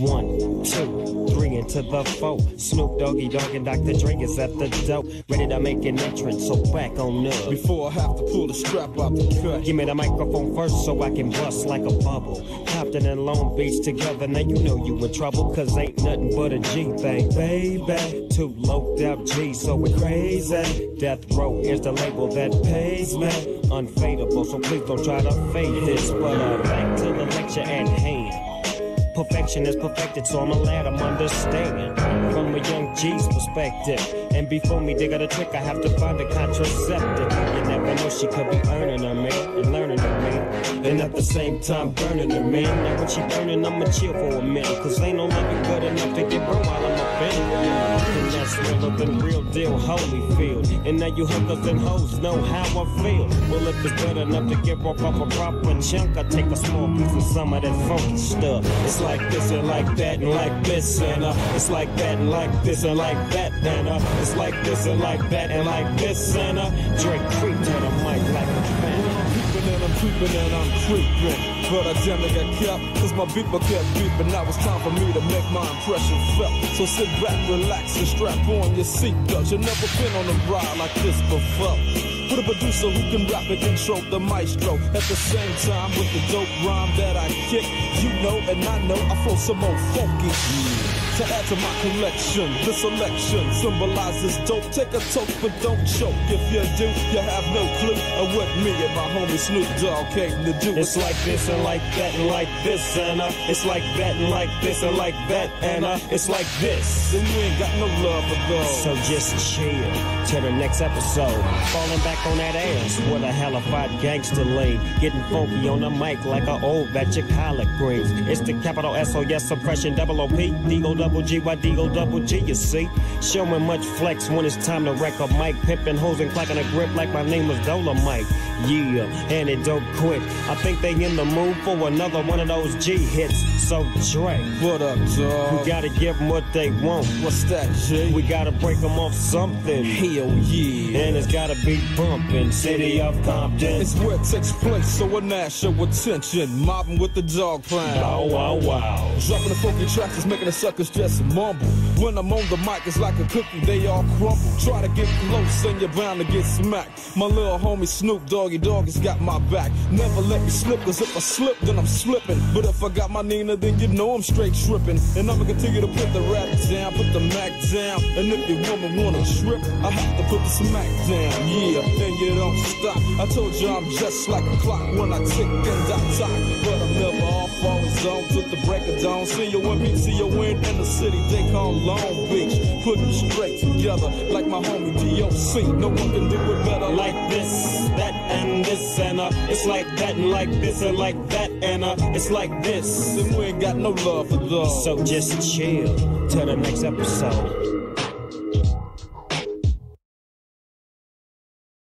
One, two, three into the four. Snoop Doggy Dogg and Dr. Dre is at the door. Ready to make an entrance, so back on up. Before I have to pull the strap out the cut. Give me the microphone first so I can bust like a bubble. Compton and Long Beach together, now you know you in trouble. Cause ain't nothing but a G thing, baby. Two loped out G, so we crazy. Death Row is the label that pays me. Unfadable, so please don't try to fade this. But uh, back to the lecture at hand. Perfection is perfected, so I'ma let them understand from a young G's perspective. And before me they got a trick, I have to find a contraceptive. You never know she could be earning her man and at the same time burning her man. Now when she burning, I'ma chill for a minute, cause ain't no loving good enough to get burned while I'm offended. And that's realer than real deal, Holyfield. And now you hookers and hoes know how I feel. Well, if it's good enough to give up off a proper chunk, I take a small piece of some of that funky stuff. It's like this and like that and like this and uh, it's like that and like this and like that and uh, it's like this and like that and like this and uh, Dre creep to the mic like a fan. Creeping and I'm creeping. But I damn near got kept, cause my beeper kept beeping. Now it's time for me to make my impression felt. So sit back, relax, and strap on your seatbelt. You've never been on a ride like this before. With a producer who can rap and control the maestro. At the same time, with the dope rhyme that I kick, you know and I know I flow some more funky. To add to my collection, the selection symbolizes dope. Take a toke, but don't choke. If you do, you have no clue of what me and my homie Snoop Dogg came to do. It's like this and like that and like this and uh, it's like that and like this and like that and uh, it's like this. Then you ain't got no love for those. So just chill till the next episode. Falling back on that ass with a hellified gangster lean. Getting funky on the mic like an old batch of collard greens. It's the capital S-O-S suppression double O-P. D-O double G-Y D-O double G, you see. Showing much flex when it's time to wreck a mic. Pimping hoes and clacking a grip like my name was Dolomite. Yeah, and it don't quit. I think they in the mood for another one of those G hits. So Dre, What up, dog? we gotta give them what they want. What's that, G? We gotta break them off something. Hell yeah. And it's gotta be bumping. City of Compton. It's where it takes place, so a national attention. Mobbing with the dog pound. Wow, wow, wow. Dropping the funky tracks is making the suckers just mumble. When I'm on the mic, it's like a cookie, they all crumble. Try to get close and you're bound to get smacked. My little homie Snoop Doggy Dogg has got my back. Never let me slip, cause if I slip, then I'm slipping. But if I got my Nina, then you know I'm straight tripping. And I'ma continue to put the rap down, put the Mac down. And if your woman wanna trip, I have to put the smack down. Yeah, and you don't stop. I told you I'm just like a clock when I tick and I talk. But I'm never off, always on dawn. See you in me, see you in, in the city they call Long Beach. Putting straight together like my homie D.O.C. No one can do it better like this, that, and this, and uh, it's like that, and like this, and like that, and uh, it's like this. And we ain't got no love for those. So just chill till the next episode.